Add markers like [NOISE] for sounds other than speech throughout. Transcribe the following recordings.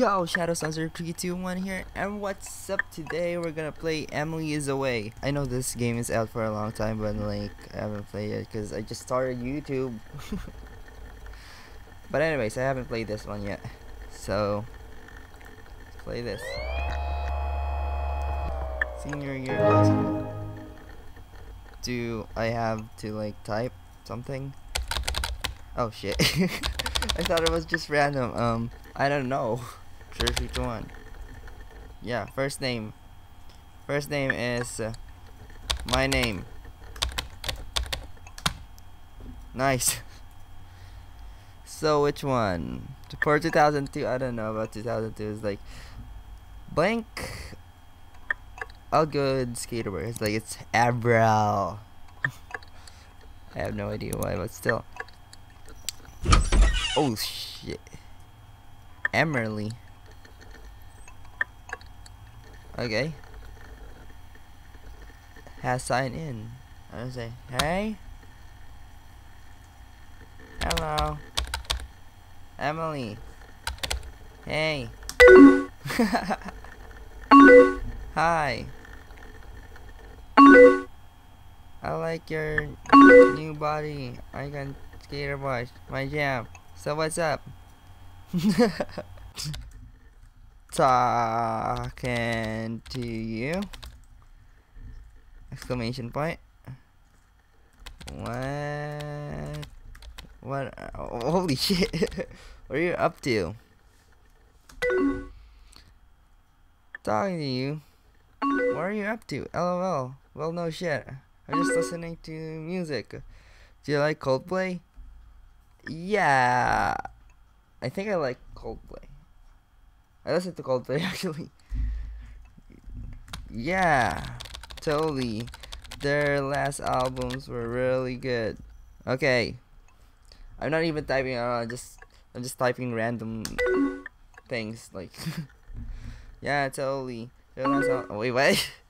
Yo, Shadowstorm 321 here, and what's up today? We're gonna play Emily is Away. I know this game is out for a long time, but like, I haven't played it because I just started YouTube. [LAUGHS] but anyways, I haven't played this one yet. So, let's play this. Senior year class. Do I have to like type something? Oh shit. [LAUGHS] I thought it was just random. Um, I don't know. [LAUGHS] Two, one. Yeah, first name. First name is uh, my name. Nice. [LAUGHS] so which one? For 2002, I don't know about 2002. It's like blank. All good skater It's like it's Avril. [LAUGHS] I have no idea why, but still. Oh shit. Emily. Okay. Has signed in. I say, hey. Hello. Emily. Hey. [LAUGHS] Hi. I like your new body. I can skater boy. My jam. So what's up? [LAUGHS] Talking to you. Exclamation point. What? What? Oh, [LAUGHS] holy shit. [LAUGHS] what are you up to? Talking to you. What are you up to? LOL. Well, no shit. I'm just listening to music. Do you like Coldplay? Yeah. I think I like Coldplay. I listened to Coldplay actually. Yeah, totally. Their last albums were really good. Okay. I'm not even typing uh just I'm just typing random things like [LAUGHS] Yeah, totally. Their last al- oh, wait, what? [LAUGHS]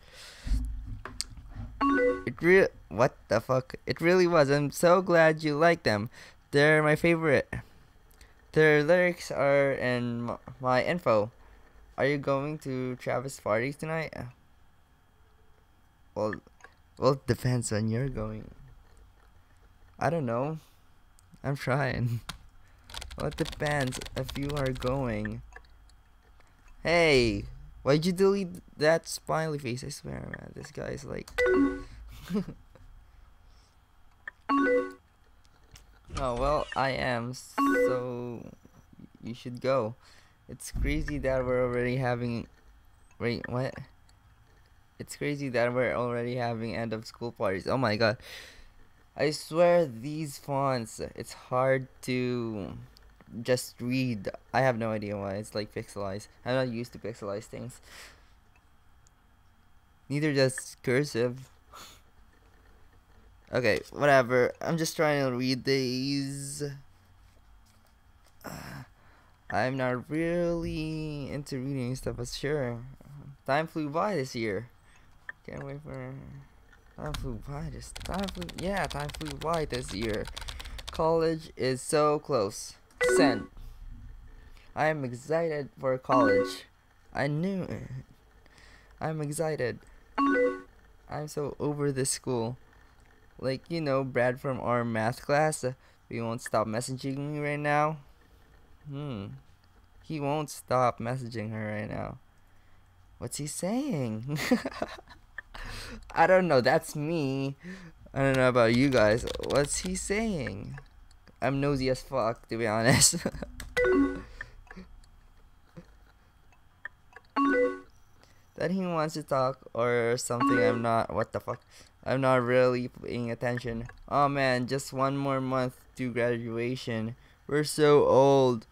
It real what the fuck? It really was. I'm so glad you like them. They're my favorite. Their lyrics are in my info. Are you going to Travis party tonight? Well, well, depends on you're going. I don't know. I'm trying. [LAUGHS] Well, it depends if you are going. Hey, why'd you delete that smiley face? I swear, man, this guy's like. [LAUGHS] [LAUGHS] Oh, well, I am, so you should go. It's crazy that we're already having. Wait, what? It's crazy that we're already having end of school parties. Oh my god. I swear these fonts, it's hard to just read. I have no idea why. It's like pixelized. I'm not used to pixelized things. Neither does cursive. Okay, whatever. I'm just trying to read these. [SIGHS] I'm not really into reading stuff, but sure. Time flew by this year. Can't wait for. Time flew by this. Time flew. Yeah, time flew by this year. College is so close. Send. I am excited for college. I knew it. I'm excited. I'm so over this school. Like, you know, Brad from our math class. Uh, we won't stop messaging me right now. Hmm. He won't stop messaging her right now. What's he saying? [LAUGHS] I don't know. That's me. I don't know about you guys. What's he saying? I'm nosy as fuck, to be honest. [LAUGHS] that he wants to talk or something I'm not. What the fuck? I'm not really paying attention. Oh man, just one more month to graduation. We're so old.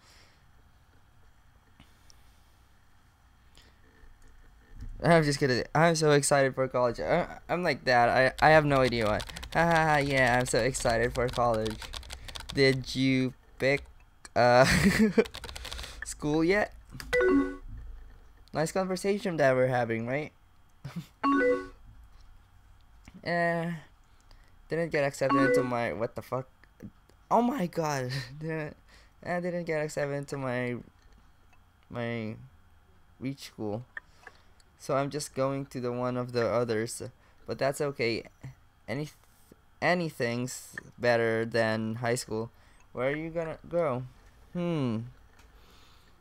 I'm just kidding. I'm so excited for college. I, am like that. I, I have no idea why. Haha, yeah, I'm so excited for college. Did you pick uh [LAUGHS] school yet? Nice conversation that we're having, right? [LAUGHS] Eh, didn't get accepted into my what the fuck? Oh my god, [LAUGHS] didn't I didn't get accepted into my my reach school. So I'm just going to the one of the others, but that's okay. Any anything's better than high school. Where are you gonna go? Hmm.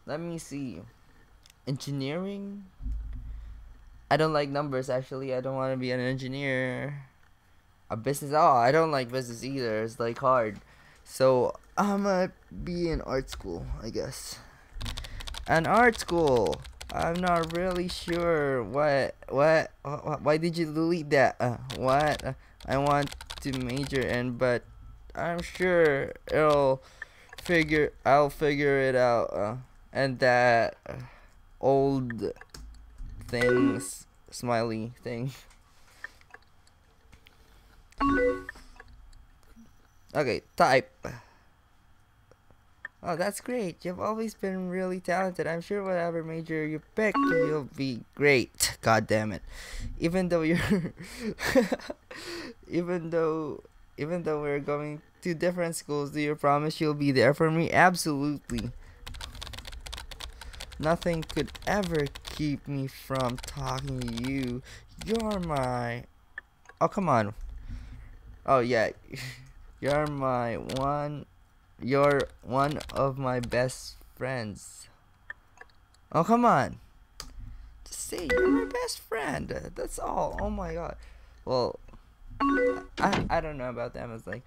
Let me see. Engineering? I don't like numbers actually. I don't want to be an engineer. A business? Oh, I don't like business either. It's like hard. So I'm gonna be in art school, I guess. An art school. I'm not really sure what what, why did you delete that? Uh, what I want to major in, but I'm sure it'll figure I'll figure it out. Uh, and that uh, old things smiley thing. Okay, type. Oh, that's great. You've always been really talented. I'm sure whatever major you pick, you'll be great. God damn it. Even though you're [LAUGHS] even though even though we're going to different schools, do you promise you'll be there for me? Absolutely. Nothing could ever keep me from talking to you. You're my Oh, come on. Oh, yeah. [LAUGHS] You're my one you're one of my best friends. Oh, come on. Just say you're my best friend. That's all. Oh my god. Well, I, I don't know about them. It's like,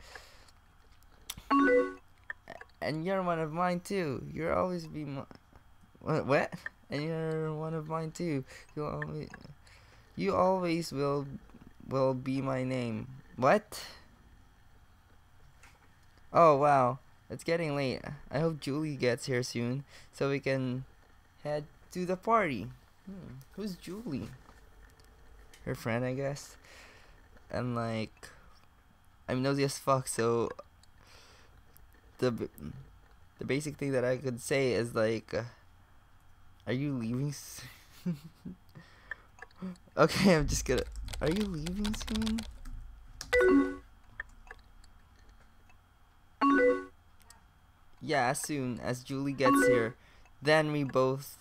and you're one of mine too. You'll always be my, what, what? And you're one of mine too. You always, you always will, will be my name. What? Oh wow. It's getting late. I hope Julie gets here soon so we can head to the party. Hmm, who's Julie? Her friend, I guess. And like, I'm nosy as fuck, so the the basic thing that I could say is like, uh, are you leaving? Soon? [LAUGHS] okay, I'm just gonna. Are you leaving soon? yeah, as soon as Julie gets here, then we both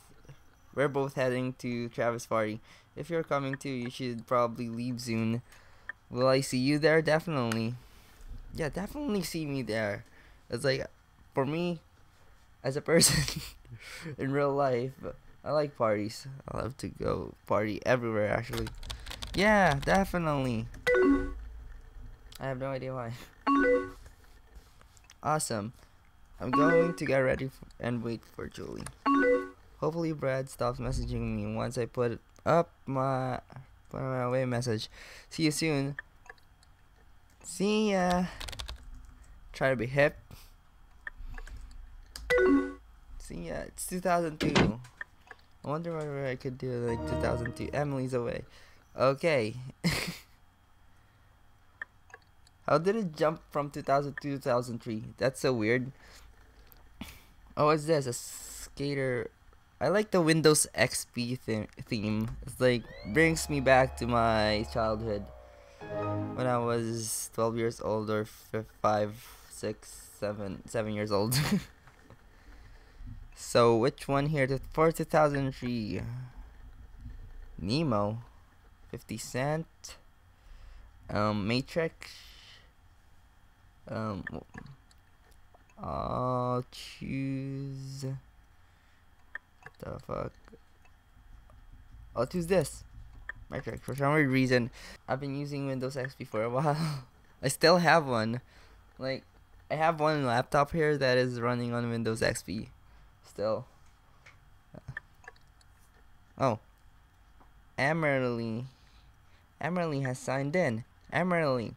we're both heading to Travis party. If you're coming too, you should probably leave soon. Will I see you there? Definitely. Yeah, definitely see me there. It's like for me as a person [LAUGHS] [LAUGHS] in real life, I like parties. I love to go party everywhere actually. Yeah, definitely. I have no idea why. [LAUGHS] Awesome. I'm going to get ready and wait for Julie. Hopefully Brad stops messaging me once I put up my put my away message. See you soon. See ya. Try to be hip. Ya. It's 2002. I wonder whether I could do like 2002. Emily's away. Okay. [LAUGHS] How did it jump from 2000 to 2003? That's so weird. Oh, what's this? A skater. I like the Windows XP theme. It's like brings me back to my childhood when I was 12 years old or f- five, six, seven, seven years old. [LAUGHS] so which one here? For 2003. Nemo, 50 Cent, um, Matrix, um, I'll choose. the fuck? I'll choose this. Matrix, For some weird reason, I've been using Windows XP for a [LAUGHS] while. I still have one. Like, I have one laptop here that is running on Windows XP. Still. Oh. Emerly. Emerly has signed in. Emerly.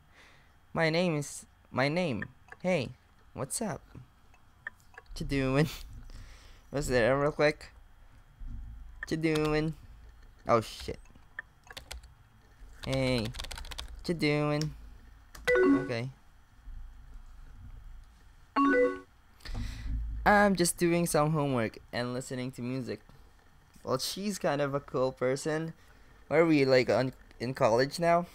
My name is. My name. Hey. What's up? What you doing? [LAUGHS] What's there real quick? What you doing? Oh shit. Hey. What you doing? Okay. I'm just doing some homework and listening to music. Well, she's kind of a cool person. Where are we, like, on in college now?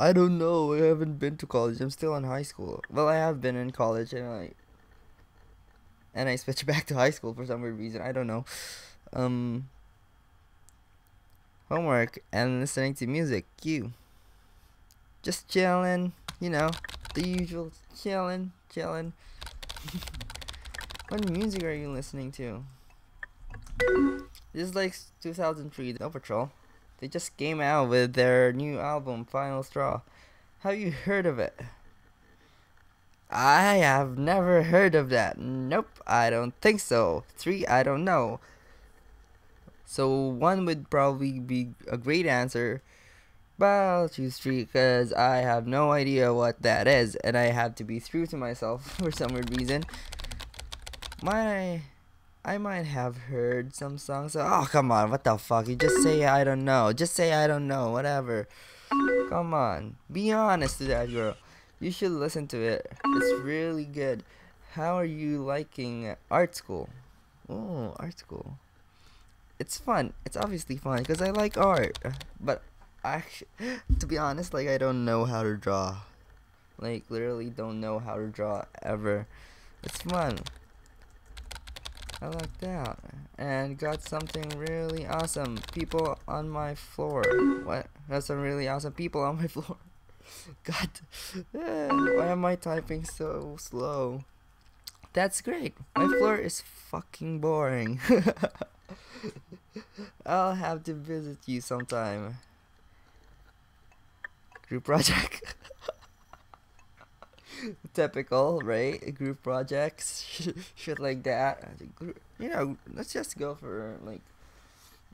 I don't know. I haven't been to college. I'm still in high school. Well, I have been in college and I and I switched [LAUGHS] back to high school for some weird reason. I don't know. Um, homework and listening to music. You. Just chilling, you know, the usual chilling, chilling. [LAUGHS] what music are you listening to? This is like 2003 Snow Patrol. They just came out with their new album, Final Straw. Have you heard of it? I have never heard of that. Nope, I don't think so. Three, I don't know. So one would probably be a great answer. But I'll choose three because I have no idea what that is, and I have to be true to myself [LAUGHS] for some reason. My, I might have heard some songs. Oh come on, what the fuck? You just say I don't know. Just say I don't know. Whatever. Come on, be honest to that girl. You should listen to it. It's really good. How are you liking art school? Oh, art school. It's fun. It's obviously fun because I like art. But actually, [GASPS] to be honest, like I don't know how to draw. Like literally don't know how to draw ever. It's fun. I like that. And got something really awesome. People on my floor. What? Got some really awesome people on my [LAUGHS] floor. God, [SIGHS] why am I typing so slow? That's great. My floor is fucking boring. [LAUGHS] I'll have to visit you sometime. Group project. [LAUGHS] [LAUGHS] Typical, right? Group projects, [LAUGHS] shit like that. You know, let's just go for like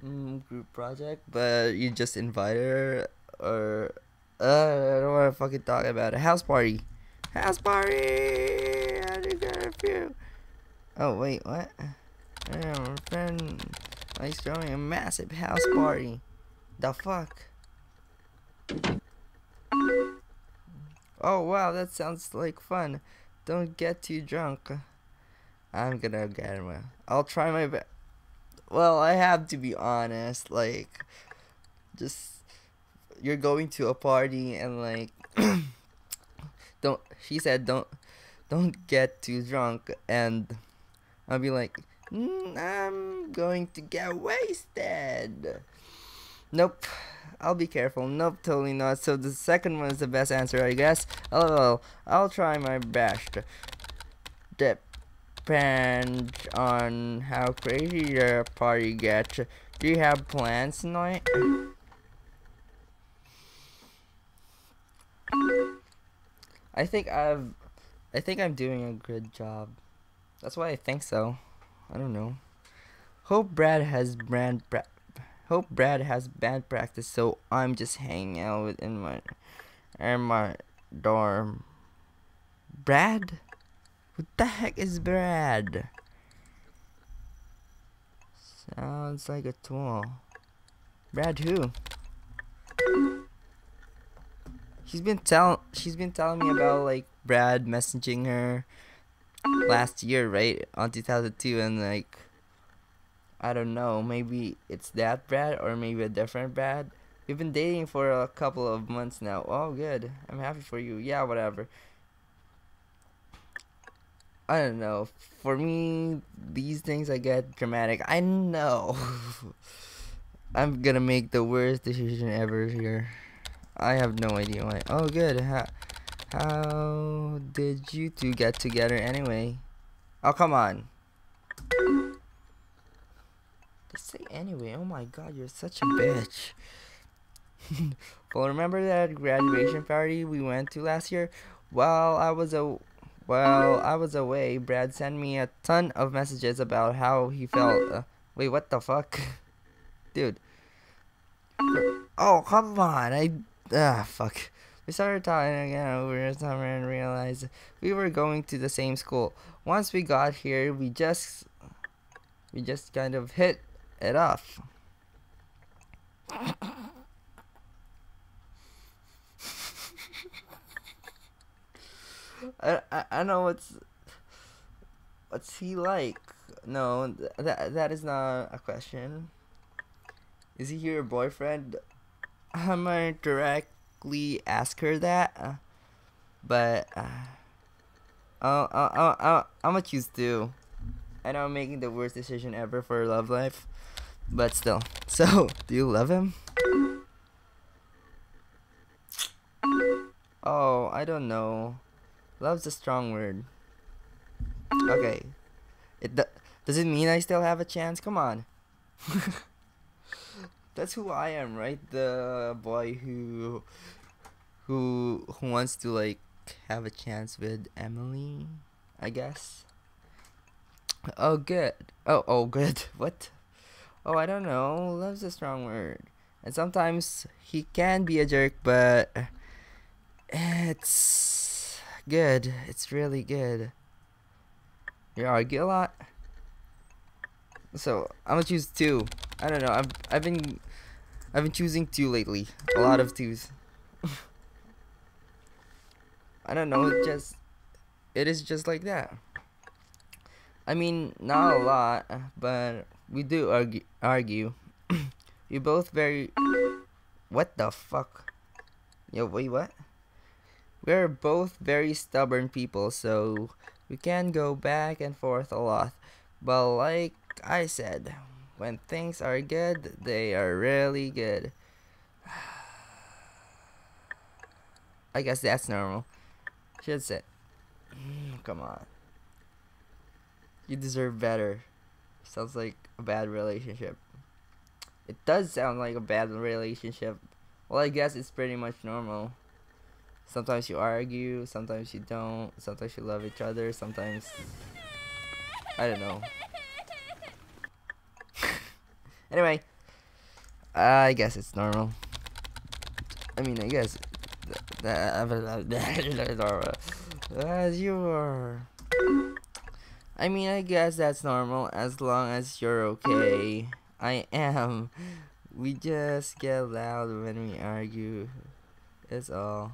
mm, group project, but you just invite her or uh, I don't want to fucking talk about it. House party. House party! I just got a few. Oh, wait, what? Am a friend. He's throwing a massive house party. The fuck? Oh, wow, that sounds like fun. Don't get too drunk. I'm gonna get him. I'll try my best. Well, I have to be honest. Like, just you're going to a party and like [COUGHS] don't she said don't don't get too drunk and I'll be like mm, I'm going to get wasted. Nope. I'll be careful. Nope, totally not. So the second one is the best answer, I guess. Oh, I'll try my best. Depend on how crazy your party gets. Do you have plans tonight? I think I've I think I'm doing a good job. That's why I think so. I don't know. Hope Brad has brand pra- Hope Brad has band practice, so I'm just hanging out in my in my dorm. Brad? What the heck is Brad? Sounds like a tool. Brad who? She's been tell she's been telling me about like Brad messaging her last year, right? On 2002 and like I don't know, maybe it's that Brad or maybe a different Brad. We've been dating for a couple of months now. Oh, good. I'm happy for you. Yeah, whatever. I don't know. For me, these things I get dramatic. I know. [LAUGHS] I'm gonna make the worst decision ever here. I have no idea why. Oh, good. How, how did you two get together anyway? Oh, come on. Say anyway. Oh my god, you're such a bitch. [LAUGHS] well, remember that graduation party we went to last year? While I was a while I was away, Brad sent me a ton of messages about how he felt. Uh, wait, what the fuck? [LAUGHS] Dude. Oh, come on. I ah, fuck. We started talking again over the summer and realized we were going to the same school. Once we got here, we just we just kind of hit it off. I, I I know what's what's he like. No, that that is not a question. Is he your boyfriend? I'm gonna directly ask her that, but uh, I'll, I'll, I'll, I'm gonna choose two. I know I'm making the worst decision ever for love life, but still. [LAUGHS] So, do you love him? Oh, I don't know. Love's a strong word. Okay. It does it mean I still have a chance? Come on. [LAUGHS] That's who I am, right? The boy who who who wants to like have a chance with Emily, I guess. Oh good. Oh oh good. [LAUGHS] What? Oh I don't know. Love's a strong word. And sometimes he can be a jerk, but it's good. It's really good. You argue a lot. So I'm gonna choose two. I don't know. I've I've been I've been choosing two lately. A lot of twos. [LAUGHS] I don't know. It just it is just like that. I mean, not a lot, but we do argue. Argue. [COUGHS] we both very. What the fuck? Yo, wait, what? We're both very stubborn people, so we can go back and forth a lot. But like I said, when things are good, they are really good. [SIGHS] I guess that's normal. Should say. Mm, come on. You deserve better. Sounds like a bad relationship. It does sound like a bad relationship. Well, I guess it's pretty much normal. Sometimes you argue, sometimes you don't, sometimes you love each other, sometimes. I don't know. anyway, I guess it's normal. I mean, I guess. As you are. I mean, I guess that's normal as long as you're okay. I am. We just get loud when we argue. That's all.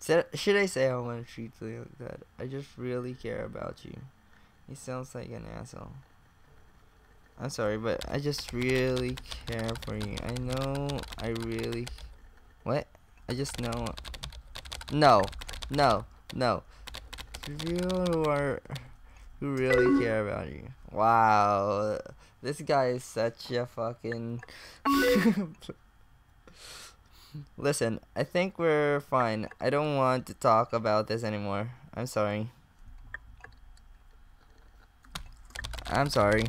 Should I say I want to treat you like that? I just really care about you. He sounds like an asshole. I'm sorry, but I just really care for you. I know I really... What? I just know... No. No. No. People who are... Who really care about you. Wow. This guy is such a fucking... [LAUGHS] Listen, I think we're fine. I don't want to talk about this anymore. I'm sorry. I'm sorry.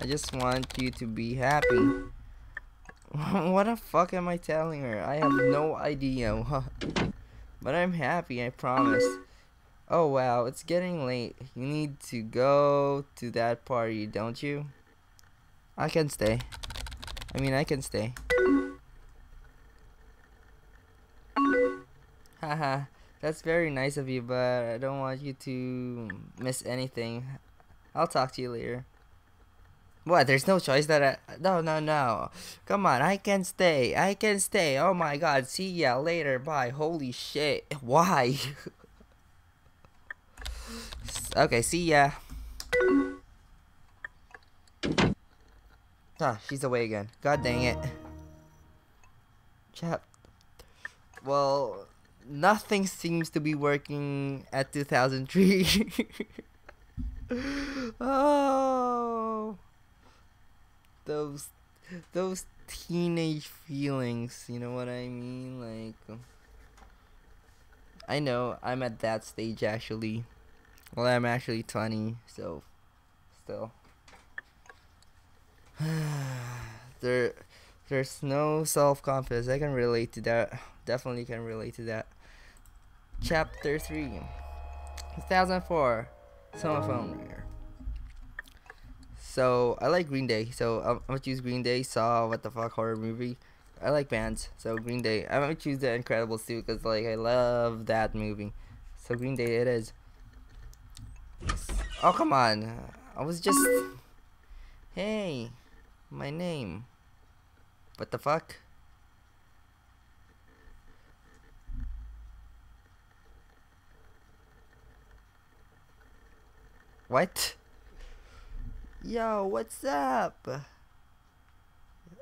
I just want you to be happy. [LAUGHS] what the fuck am I telling her? I have no idea. [LAUGHS] but I'm happy, I promise. Oh wow, it's getting late. You need to go to that party, don't you? I can stay. I mean, I can stay. Haha, that's very nice of you, but I don't want you to miss anything. I'll talk to you later. What? There's no choice that I. No, no, no. Come on, I can stay. I can stay. Oh my god. See ya later. Bye. Holy shit. [LAUGHS] Why? [LAUGHS] okay, see ya. Ah, she's away again. God dang it. Chap. Well, nothing seems to be working at 2003. [LAUGHS] oh, those those teenage feelings. You know what I mean? Like, I know I'm at that stage actually. Well, I'm actually 20, so still. [SIGHS] there, there's no self confidence. I can relate to that definitely can relate to that. Chapter 3 2004 Summer. So, I like Green Day. So, I'm, I'm gonna choose Green Day. Saw What the Fuck Horror Movie. I like bands. So, Green Day. I'm gonna choose The Incredibles too because, like, I love that movie. So, Green Day it is. Oh, come on. I was just. Hey, my name. What the fuck? What? Yo, what's up?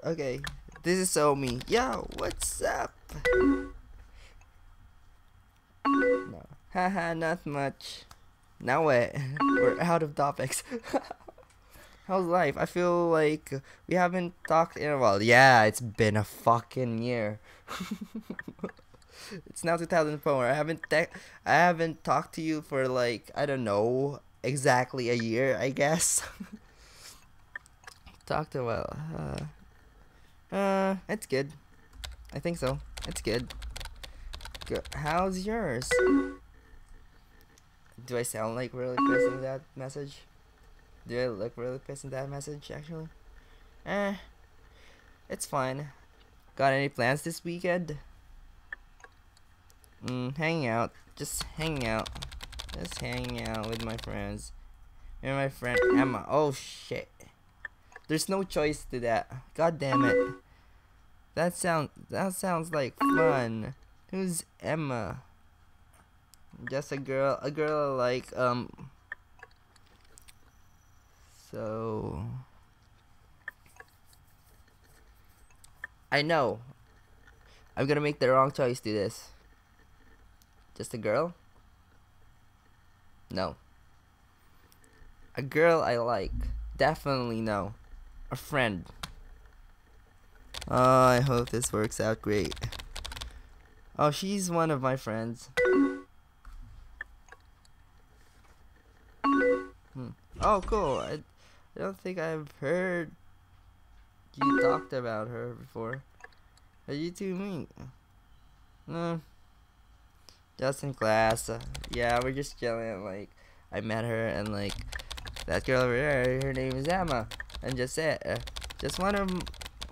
Okay, this is so me. Yo, what's up? No. [LAUGHS] Haha, not much. Now what? [LAUGHS] We're out of topics. [LAUGHS] How's life? I feel like we haven't talked in a while. Yeah, it's been a fucking year. [LAUGHS] it's now 2004. I haven't I haven't talked to you for like I don't know exactly a year. I guess. talked a while. Uh, uh, it's good. I think so. It's good. Good. How's yours? Do I sound like really pissed in that message? Do I look really pissed in that message actually? Eh. It's fine. Got any plans this weekend? Mm, hanging out. Just hanging out. Just hanging out with my friends. And my friend Emma. Oh shit. There's no choice to that. God damn it. That sound that sounds like fun. Who's Emma? Just a girl a girl like um so I know. I'm gonna make the wrong choice to this. Just a girl? No. A girl I like. Definitely no. A friend. Oh, I hope this works out great. Oh, she's one of my friends. Oh, cool. I, I don't think I've heard you talked about her before. Are you two meet? No. Just in class. Uh, yeah, we're just chilling. Like, I met her and like that girl over there. Her name is Emma, and just it. Uh, just one of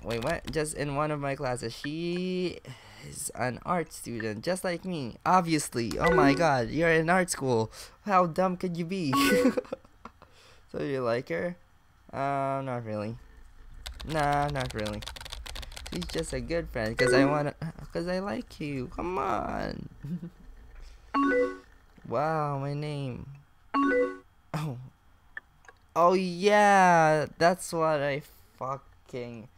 wait what? Just in one of my classes. She is an art student, just like me. Obviously. Oh my God, you're in art school. How dumb could you be? [LAUGHS] so you like her? Uh, not really. Nah, not really. She's just a good friend, cause I wanna, [SIGHS] cause I like you. Come on. [LAUGHS] wow, my name. Oh. Oh yeah, that's what I fucking.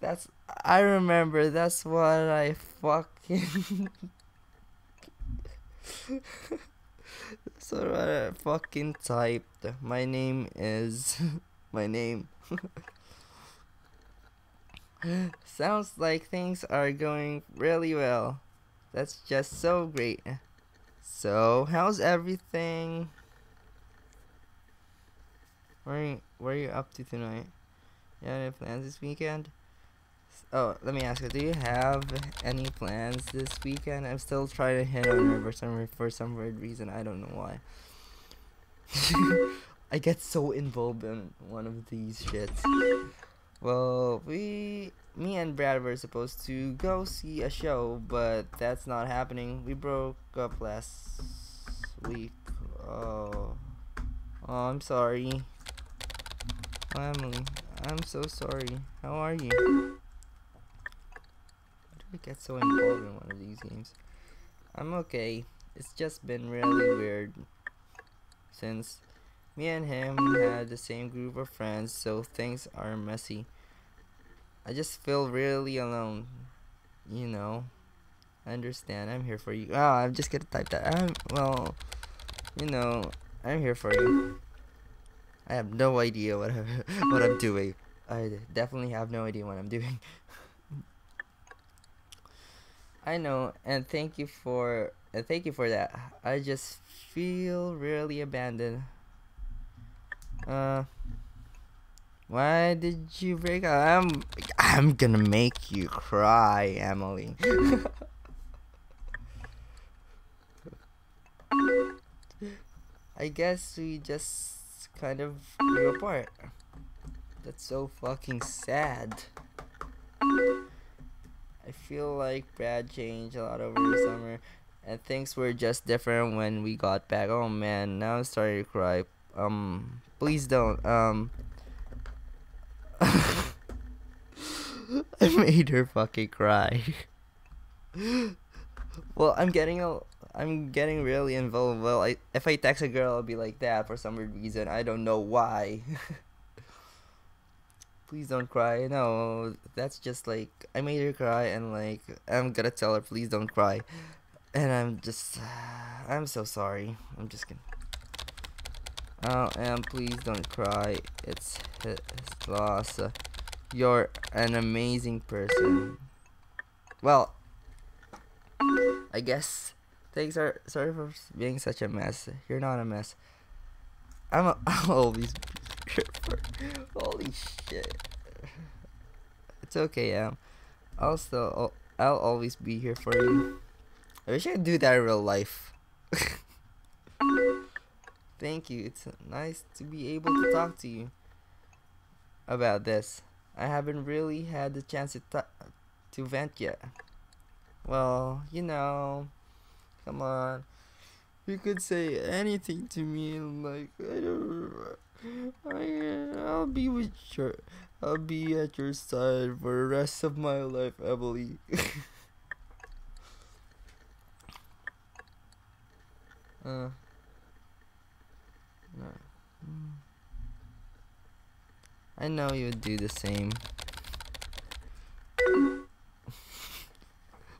That's I remember. That's what I fucking. [LAUGHS] what uh, I fucking typed. My name is [LAUGHS] my name. [LAUGHS] Sounds like things are going really well. That's just so great. So, how's everything? Where are you, where are you up to tonight? You have any plans this weekend? Oh, let me ask you, do you have any plans this weekend? I'm still trying to hit on her for some, for some weird reason. I don't know why. [LAUGHS] I get so involved in one of these shits. Well, we, me and Brad were supposed to go see a show, but that's not happening. We broke up last week. Oh, oh I'm sorry. Emily, I'm so sorry. How are you? I get so involved in one of these games? I'm okay. It's just been really weird since me and him had the same group of friends, so things are messy. I just feel really alone. You know. I understand. I'm here for you. Oh, I'm just gonna type that. I'm well, you know, I'm here for you. I have no idea what I, [LAUGHS] what I'm doing. I definitely have no idea what I'm doing. [LAUGHS] I know, and thank you for thank you for that. I just feel really abandoned. Uh, why did you break up? I'm I'm gonna make you cry, Emily. [LAUGHS] I guess we just kind of grew apart. That's so fucking sad. I feel like Brad changed a lot over the summer, and things were just different when we got back. Oh man, now I'm starting to cry. Um, please don't. Um, [LAUGHS] I made her fucking cry. [LAUGHS] well, I'm getting a, I'm getting really involved. Well, I, if I text a girl, I'll be like that for some weird reason. I don't know why. [LAUGHS] please don't cry. No, that's just like I made her cry, and like I'm gonna tell her, please don't cry. And I'm just, [SIGHS] I'm so sorry. I'm just gonna. Oh, and please don't cry. It's his loss. You're an amazing person. Well, I guess. Thanks, are sorry for being such a mess. You're not a mess. I'm a, [LAUGHS] I'll always. [LAUGHS] Holy shit. It's okay, Em. I'll still. I'll, I'll always be here for you. I wish I could do that in real life. [LAUGHS] Thank you. It's nice to be able to talk to you about this. I haven't really had the chance to to vent yet. Well, you know, come on. You could say anything to me, like I don't. I'll be with your. I'll be at your side for the rest of my life, Emily. [LAUGHS] uh. No. I know you would do the same. [LAUGHS]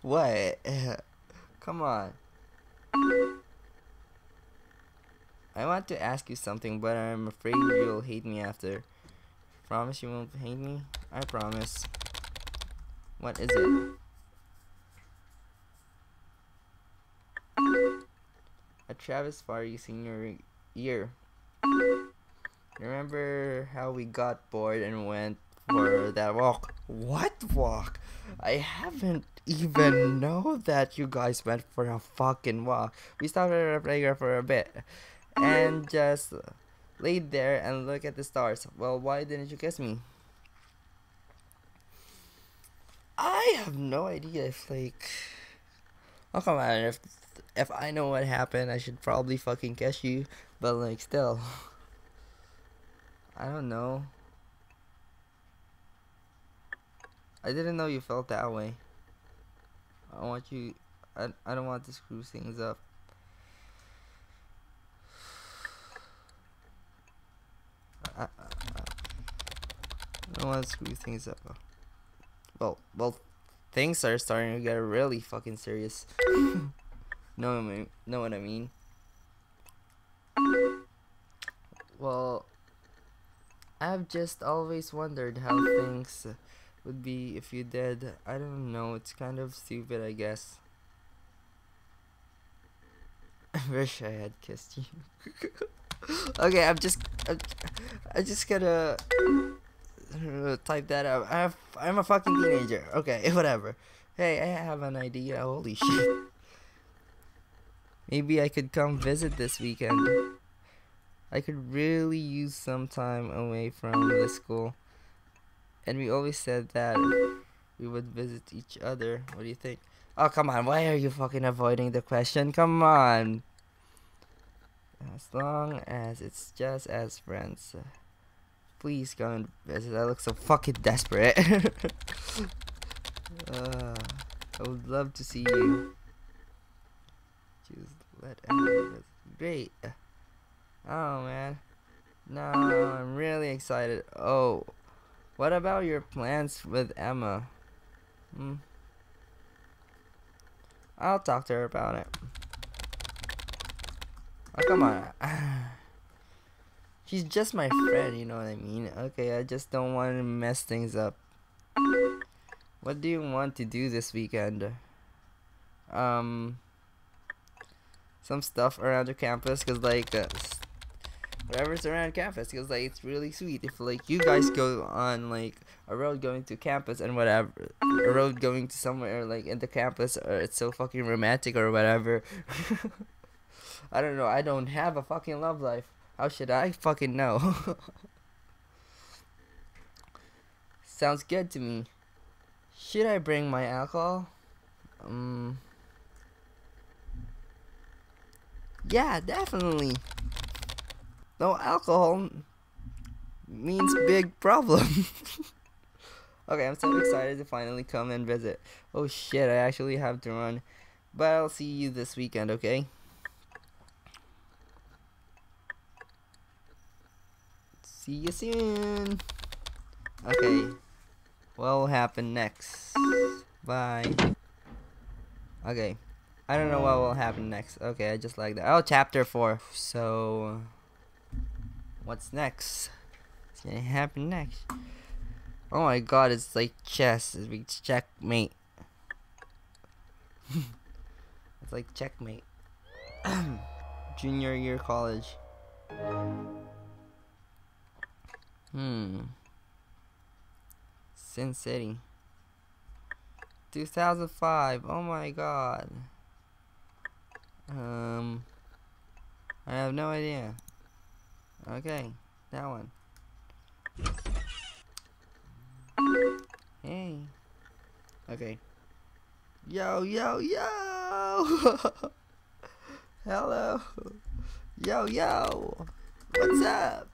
what? [LAUGHS] Come on. I want to ask you something, but I'm afraid you'll hate me after. Promise you won't hate me? I promise. What is it? A Travis party senior year. Remember how we got bored and went for that walk? What walk? I haven't even know that you guys went for a fucking walk. We stopped at a playground for a bit and just laid there and look at the stars. Well, why didn't you kiss me? I have no idea if like Oh come on, if if I know what happened I should probably fucking kiss you, but like still I don't know. I didn't know you felt that way. I want you. I, I don't want to screw things up. I, don't want to screw things up. Well, well, things are starting to get really fucking serious. [LAUGHS] know, what I mean, know what I mean? Well, I've just always wondered how things would be if you did. I don't know, it's kind of stupid, I guess. [LAUGHS] I wish I had kissed you. [LAUGHS] okay, I'm just, I'm, I just gotta uh, type that out. I have, I'm a fucking teenager. Okay, [LAUGHS] whatever. Hey, I have an idea. Holy [LAUGHS] shit. Maybe I could come visit this weekend. I could really use some time away from the school. And we always said that we would visit each other. What do you think? Oh, come on. Why are you fucking avoiding the question? Come on. As long as it's just as friends. Please come and visit. I look so fucking desperate. [LAUGHS] uh, I would love to see you. Just let everyone Great. Oh, man. No, I'm really excited. Oh. What about your plans with Emma? Hmm. I'll talk to her about it. Oh, come on. [SIGHS] She's just my friend, you know what I mean? Okay, I just don't want to mess things up. What do you want to do this weekend? Um, some stuff around the campus, cause like uh, whatever's around campus because like it's really sweet if like you guys go on like a road going to campus and whatever a road going to somewhere like in the campus or it's so fucking romantic or whatever [LAUGHS] i don't know i don't have a fucking love life how should i fucking know [LAUGHS] sounds good to me should i bring my alcohol um yeah definitely no alcohol means big problem. [LAUGHS] okay, I'm so excited to finally come and visit. Oh shit, I actually have to run. But I'll see you this weekend, okay? See you soon. Okay. What will happen next? Bye. Okay. I don't know what will happen next. Okay, I just like that. Oh, chapter 4. So... What's next? What's gonna happen next? Oh my god, it's like chess. It's checkmate. [LAUGHS] it's like checkmate. [CLEARS THROAT] Junior year college. Hmm. Sin City. 2005. Oh my god. Um. I have no idea. Okay, that one. Hey. Okay. Yo, yo, yo! [LAUGHS] Hello. Yo, yo. What's up?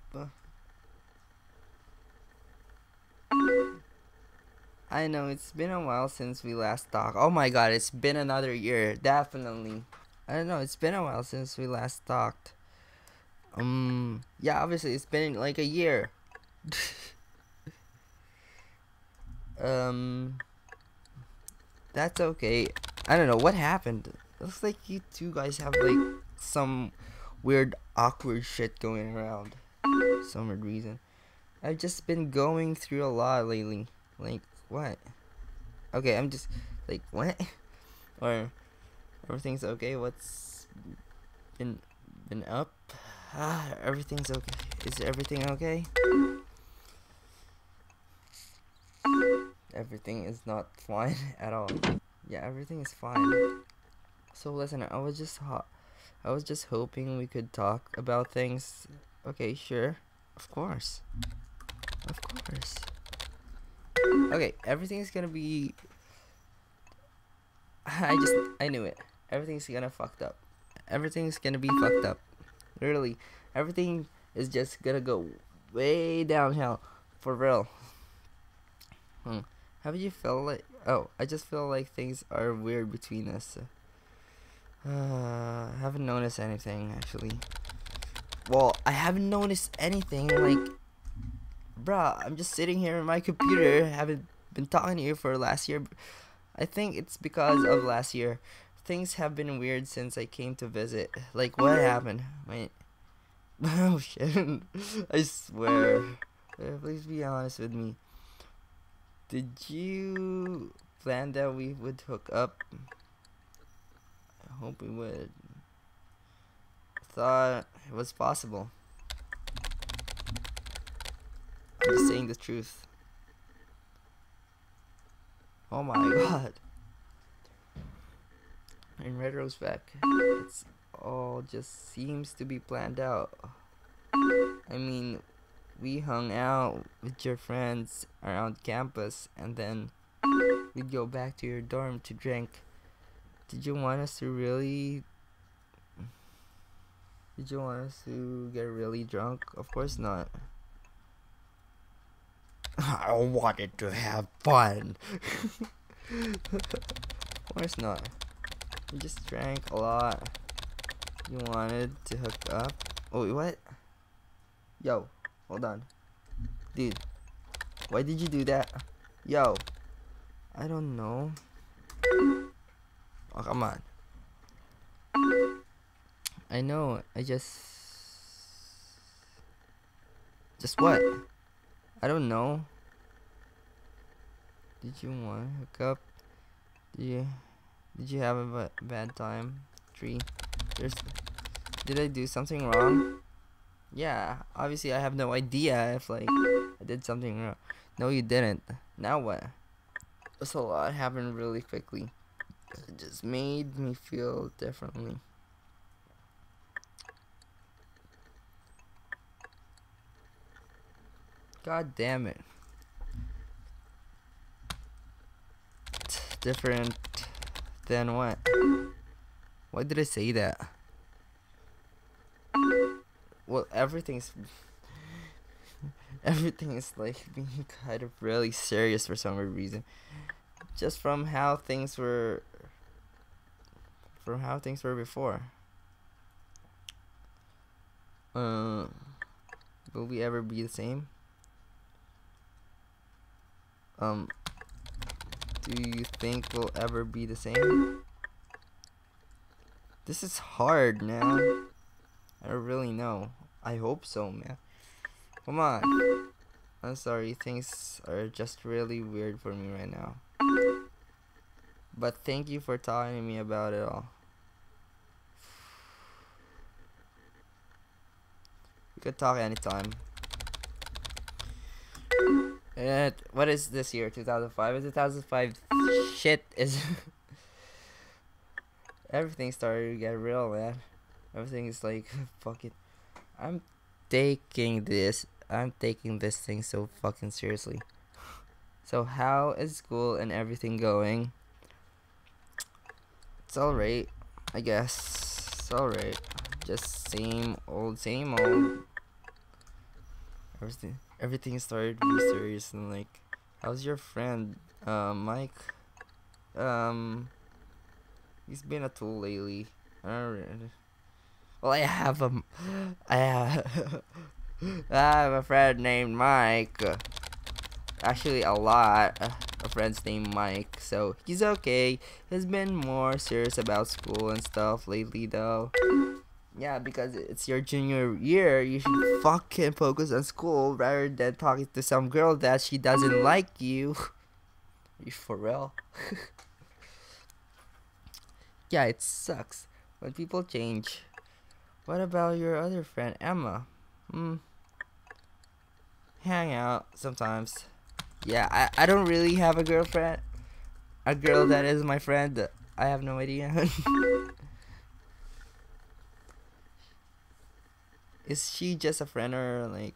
I know it's been a while since we last talked. Oh my god, it's been another year. Definitely. I don't know, it's been a while since we last talked. Um, yeah, obviously it's been like a year. [LAUGHS] um, that's okay. I don't know what happened. Looks like you two guys have like some weird awkward shit going around. Some weird reason. I've just been going through a lot lately. Like what? Okay, I'm just like what? [LAUGHS] or everything's okay. What's been been up? Ah, [SIGHS] everything's okay. Is everything okay? Everything is not [LAUGHS] fine at all. Yeah, everything is fine. So listen, I was just hot. I was just hoping we could talk about things. Okay, sure. Of course. Of course. Okay, everything's gonna be I just I knew it. Everything's gonna fucked up. Everything's gonna be fucked up. Literally, everything is just gonna go way downhill for real. Hmm. How Have you felt like? Oh, I just feel like things are weird between us. Uh, I haven't noticed anything actually. Well, I haven't noticed anything like, bruh. I'm just sitting here in my computer. Haven't been talking to you for last year. I think it's because of last year. Things have been weird since I came to visit. Like, what happened? Wait. [LAUGHS] Oh shit. [LAUGHS] I swear. Uh, please be honest with me. Did you plan that we would hook up? I hope we would. Thought it was possible. I'm just saying the truth. Oh my [LAUGHS] god. In retrospect, it's all just seems to be planned out. I mean, we hung out with your friends around campus and then we'd go back to your dorm to drink. Did you want us to really Did you want us to get really drunk? Of course not. I wanted to have fun. [LAUGHS] of course not. You just drank a lot. You wanted to hook up? Oh, what? Yo, hold on. Dude, why did you do that? Yo, I don't know. Oh, come on. I know, I just... Just what? I don't know. Did you want to hook up? Did you did you have a bad time? Tree. There's Did I do something wrong? Yeah, obviously I have no idea if like I did something wrong. No you didn't. Now what? This a lot happened really quickly. It just made me feel differently. God damn it. different than what? Why did I say that? Well, everything's [LAUGHS] everything is like being kind of really serious for some reason. Just from how things were from how things were before. Uh will we ever be the same? Um do you think we'll ever be the same? This is hard, man. I don't really know. I hope so, man. Come on. I'm sorry, things are just really weird for me right now. But thank you for talking to me about it all. We could talk anytime. And what is this year? 2005? Is 2005 shit is [LAUGHS] everything started to get real, man. Everything is like [LAUGHS] fucking I'm taking this I'm taking this thing so fucking seriously. So how is school and everything going? It's alright, I guess. It's alright. Just same old, same old. Everything, everything started to be serious and like, how's your friend, uh, Mike? Um, he's been a tool lately. Really, well, I have a, I have, [LAUGHS] I have a friend named Mike. Actually, a lot of friends named Mike, so he's okay. He's been more serious about school and stuff lately, though. Yeah, because it's your junior year, you should fucking focus on school rather than talking to some girl that she doesn't like you. [LAUGHS] you for real? [LAUGHS] yeah, it sucks when people change. What about your other friend, Emma? Hmm. Hang out sometimes. Yeah, I, I don't really have a girlfriend. A girl that is my friend. I have no idea. [LAUGHS] is she just a friend or like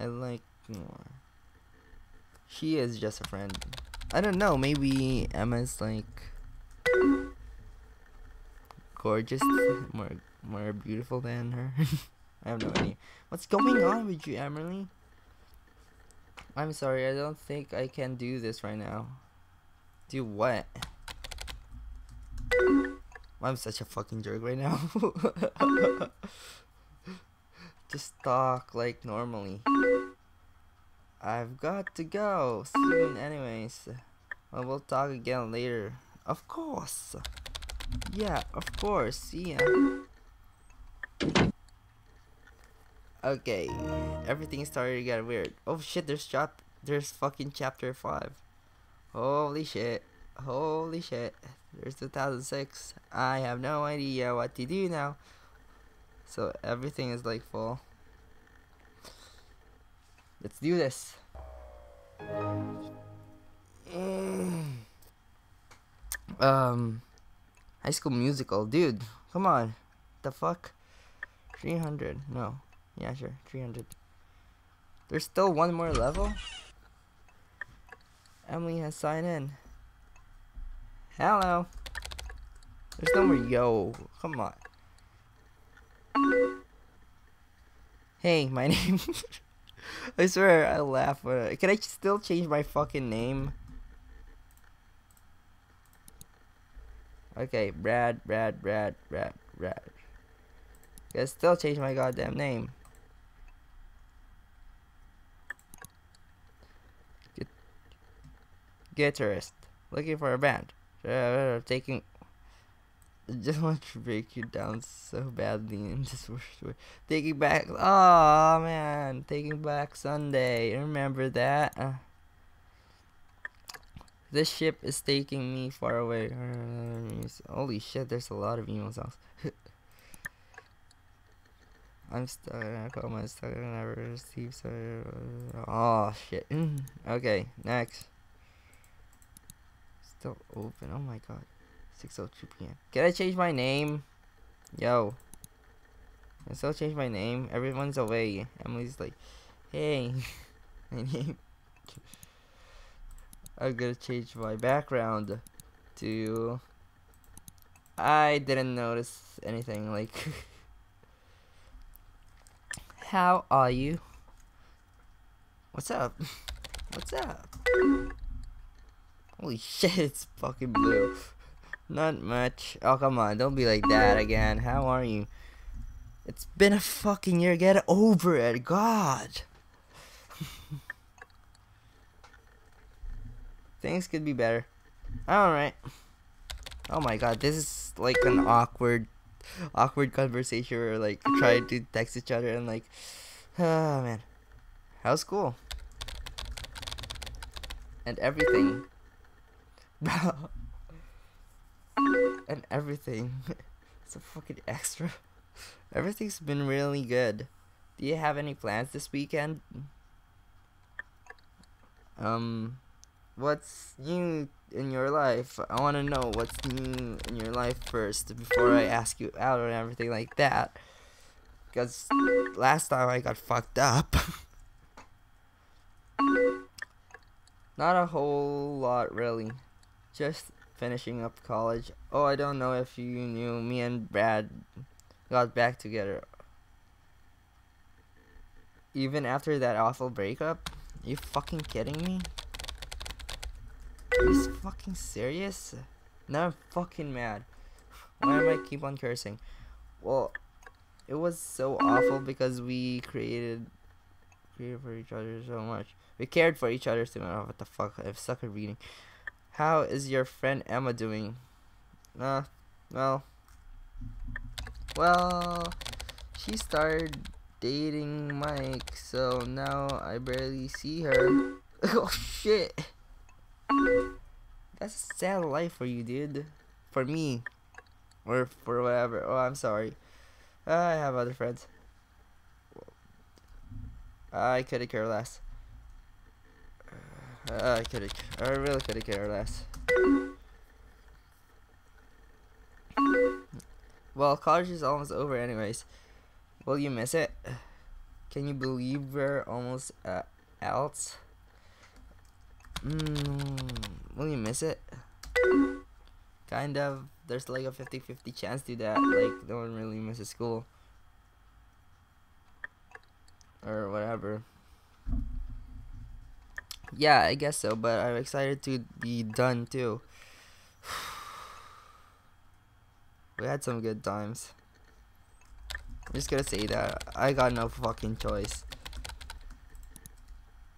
I like more? She is just a friend. I don't know, maybe Emma's like gorgeous [LAUGHS] more more beautiful than her. [LAUGHS] I have no idea. What's going on with you, Emily? I'm sorry, I don't think I can do this right now. Do what? I'm such a fucking jerk right now. [LAUGHS] Just talk like normally. I've got to go soon anyways. Well, we'll talk again later. Of course. Yeah, of course. See ya. Okay, everything started to get weird. Oh shit, there's chap there's fucking chapter 5. Holy shit. Holy shit. There's 2006. I have no idea what to do now. So everything is like full. Let's do this. [SNIFFS] um High School Musical, dude. Come on. The fuck? 300. No. Yeah, sure. 300. There's still one more level? Emily has signed in. Hello. There's no more yo. Come on. Hey, my [LAUGHS] name. I swear I laugh. But can I still change my fucking name? Okay, Brad, Brad, Brad, Brad, Brad. Can I still change my goddamn name? guitarist looking for a band. Uh, taking I [LAUGHS] just want to break you down so badly in this worst way. Taking back, oh man, taking back Sunday. Remember that? Uh, this ship is taking me far away. [LAUGHS] Holy shit, there's a lot of emo songs. [LAUGHS] I'm stuck. I call my stuck. I never receive. So, oh shit. okay, next still open. Oh my god. 6.02 p.m. Can I change my name? Yo. I still change my name? Everyone's away. Emily's like, hey. [LAUGHS] my name. [LAUGHS] I'm gonna change my background to... I didn't notice anything like... [LAUGHS] How are you? What's up? What's up? Holy shit, it's fucking blue. Not much. Oh, come on. Don't be like that again. How are you? It's been a fucking year. Get over it. God. [LAUGHS] Things could be better. Alright. Oh my god. This is like an awkward, awkward conversation where like trying to text each other and like, Ah, [SIGHS] man. How's school? And everything. [LAUGHS] and everything. [LAUGHS] it's a fucking extra. Everything's been really good. Do you have any plans this weekend? Um, what's new in your life? I want to know what's new in your life first before I ask you out or everything like that. Because last time I got fucked up. [LAUGHS] Not a whole lot, really. Just finishing up college. Oh, I don't know if you knew, me and Brad got back together. Even after that awful breakup? Are you fucking kidding me? Are you fucking serious? Now I'm fucking mad. Why am I keep on cursing? Well, it was so awful because we created created for each other so much. We cared for each other so much. What the fuck? I suck at reading. How is your friend Emma doing? Uh, well, well, she started dating Mike, so now I barely see her. [LAUGHS] oh shit. That's a sad life for you, dude. For me. Or for whatever. Oh, I'm sorry. I have other friends. I couldn't care less. I couldn't. I really couldn't care less. Well, college is almost over, anyways. Will you miss it? Can you believe we're almost uh, out? Mm, will you miss it? Kind of there's like a 50-50 chance to that. Like no one really misses school or whatever. Yeah, I guess so, but I'm excited to be done too. [SIGHS] we had some good times. I'm just gonna say that I got no fucking choice.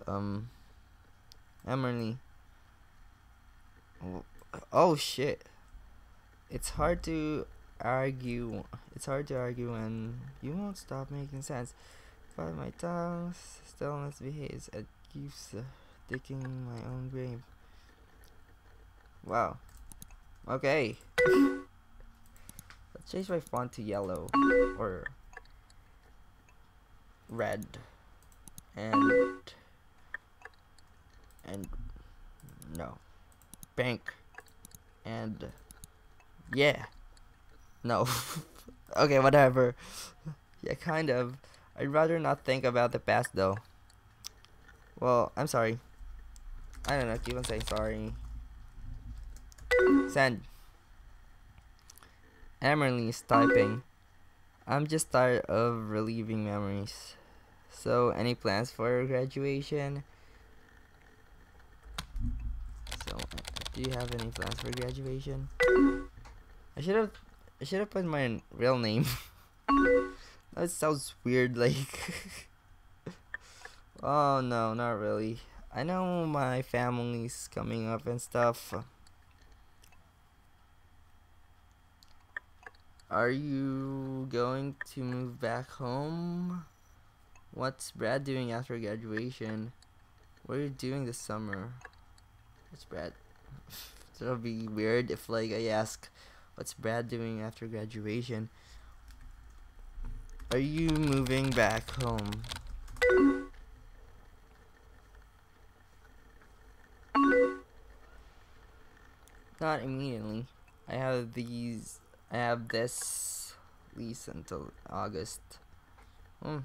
Um, Emily. Oh shit it's hard to argue it's hard to argue when you won't stop making sense but my tongue still misbehaves it keeps uh, digging my own grave wow okay let's change my font to yellow or red and and no bank and yeah. No. [LAUGHS] okay, whatever. Yeah, kind of. I'd rather not think about the past though. Well, I'm sorry. I don't know, keep on saying sorry. Send. Emily is typing. I'm just tired of reliving memories. So, any plans for graduation? So, do you have any plans for graduation? I should have I should have put my real name. [LAUGHS] that sounds weird like [LAUGHS] Oh no, not really. I know my family's coming up and stuff. Are you going to move back home? What's Brad doing after graduation? What are you doing this summer? What's Brad? [LAUGHS] It'll be weird if like I ask What's Brad doing after graduation? Are you moving back home? Not immediately. I have these. I have this lease until August. Hmm.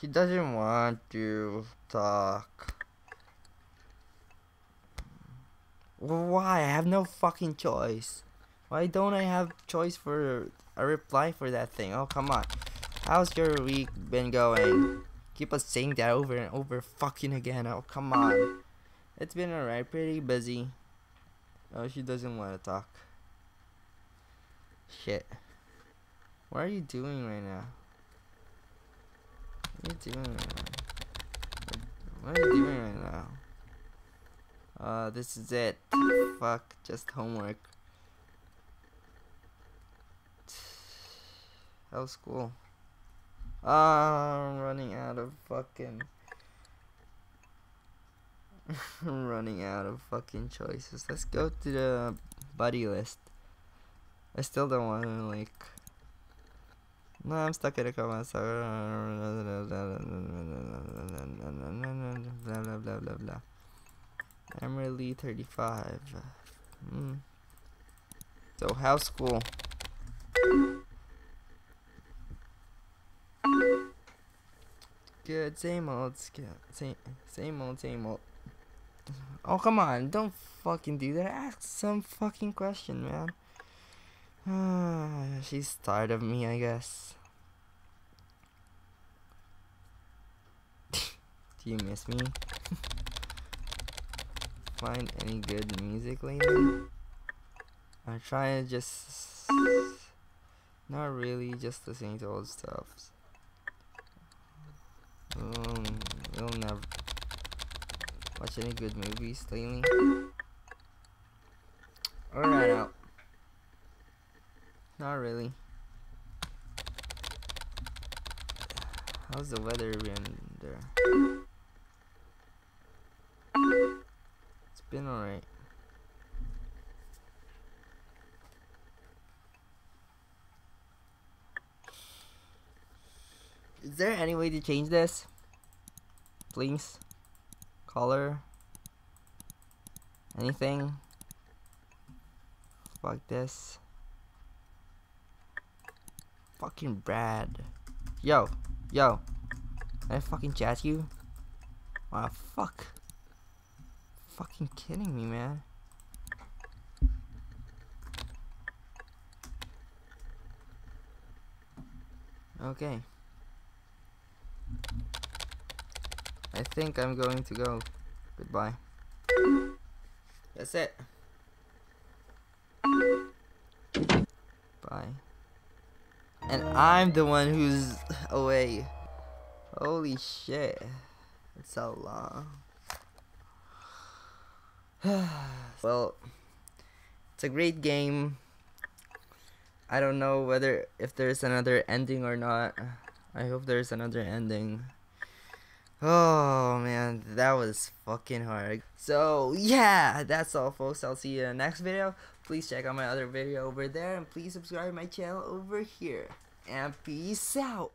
He doesn't want to talk. Why? I have no fucking choice. Why don't I have choice for a reply for that thing? Oh, come on. How's your week been going? keep us saying that over and over fucking again. Oh, come on. It's been alright, pretty busy. Oh, she doesn't want to talk. Shit. What are you doing right now? What are you doing right now? What are you doing right now? Uh, this is it. Fuck, just homework. [SIGHS] That was cool. I'm running out of fucking. [LAUGHS] I'm running out of fucking choices. Let's go to the buddy list. I still don't want to like. No, I'm stuck in a coma. So blah blah blah blah blah. I'm really 35. Mm. So how's school? Good, same old, same, same old, same old. Oh come on, don't fucking do that. Ask some fucking question, man. [SIGHS] she's tired of me, I guess. [LAUGHS] do you miss me? [LAUGHS] Find any good music lately? I try to just not really just listening to old stuff. Um, we'll never watch any good movies lately. Alright out. Not really. How's the weather been there? It's been alright. Is there any way to change this? Please? Color? Anything? Fuck this. Fucking Brad. Yo, yo. Can I fucking chat you? Wow, fuck. Fucking kidding me, man. Okay. I think I'm going to go. Goodbye. That's it. Bye. And I'm the one who's [LAUGHS] away. Holy shit. It's so long. [SIGHS] well, it's a great game. I don't know whether if there's another ending or not. I hope there's another ending. Oh man, that was fucking hard. So yeah, that's all folks. I'll see you in the next video. Please check out my other video over there and please subscribe my channel over here. And peace out.